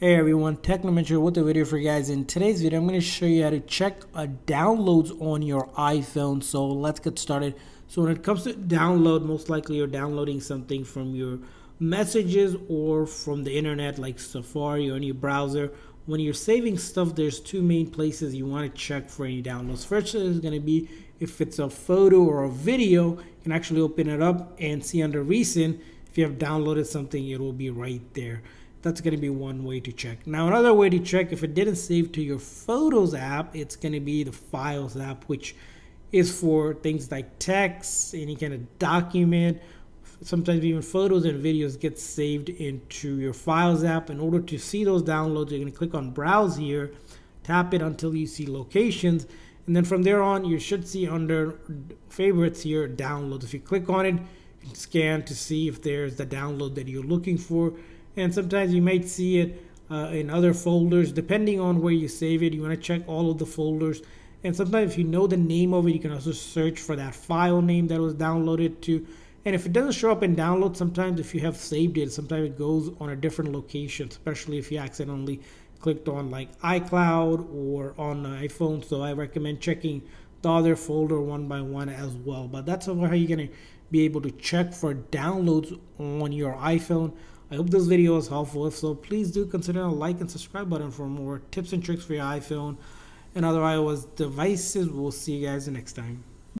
Hey everyone, Technomentary with a video for you guys. In today's video, I'm going to show you how to check uh, downloads on your iPhone. So let's get started. So when it comes to download, most likely you're downloading something from your messages or from the internet like Safari or any browser. When you're saving stuff, there's two main places you want to check for any downloads. First is going to be if it's a photo or a video, you can actually open it up and see under recent. If you have downloaded something, it will be right there. That's going to be one way to check. Now, another way to check if it didn't save to your Photos app, it's going to be the Files app, which is for things like text, any kind of document. Sometimes even photos and videos get saved into your Files app. In order to see those downloads, you're going to click on Browse here, tap it until you see locations, and then from there on, you should see under Favorites here, Downloads. If you click on it, you can scan to see if there's the download that you're looking for and sometimes you might see it uh, in other folders. Depending on where you save it you want to check all of the folders. And sometimes if you know the name of it you can also search for that file name that was downloaded to. And if it doesn't show up in download sometimes if you have saved it sometimes it goes on a different location especially if you accidentally clicked on like iCloud or on iPhone. So I recommend checking the other folder one by one as well. But that's how you're going to be able to check for downloads on your iPhone I hope this video was helpful. If so, please do consider a like and subscribe button for more tips and tricks for your iPhone and other iOS devices. We'll see you guys next time.